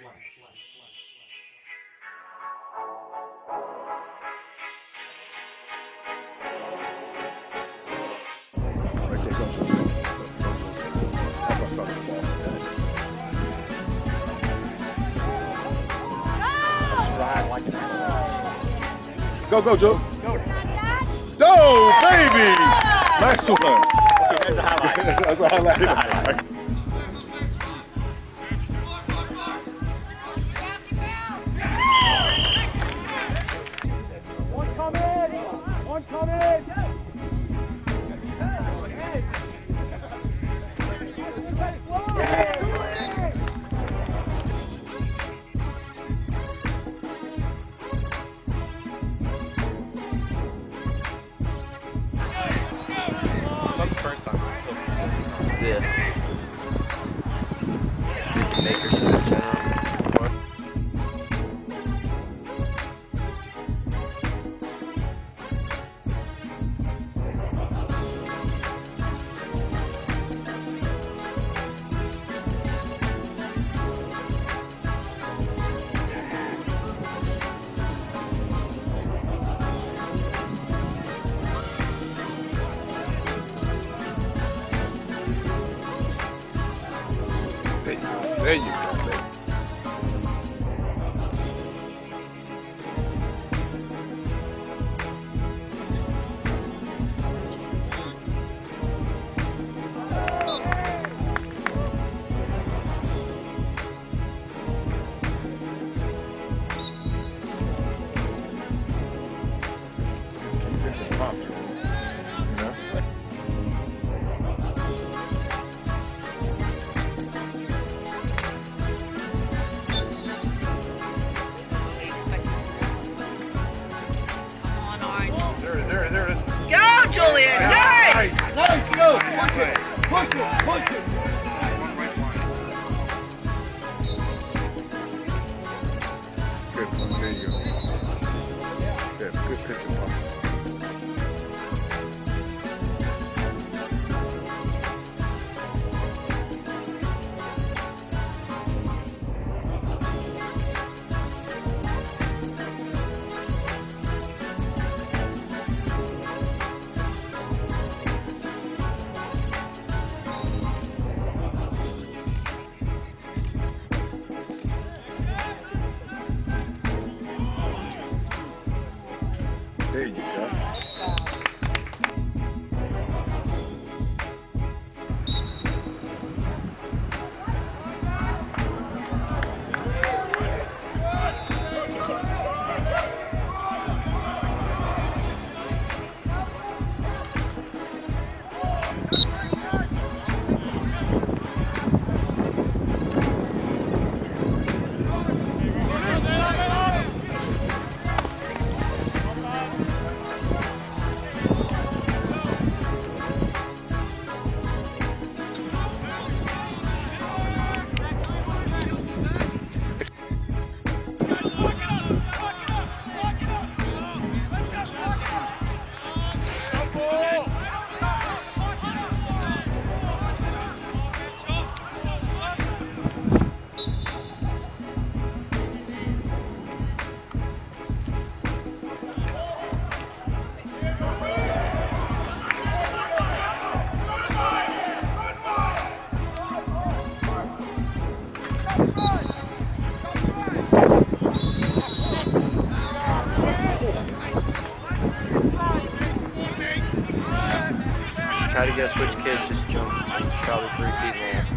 Right go That's my son of the ball. Stride like an animal. Go, go, Joe. Go. Go, baby! Nice one. Okay, there's a highlight. That's a highlight. perder. There you go! Push it! Push it! Push it! Good. There you go. Try to guess which kid just jumped probably three feet in the air.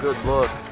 good look.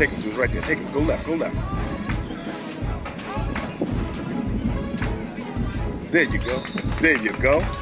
Take him, dude, right there. Take him. Go left. Go left. There you go. There you go.